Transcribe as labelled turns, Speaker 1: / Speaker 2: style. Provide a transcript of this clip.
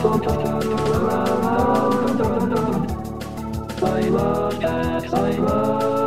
Speaker 1: I love. at, I love.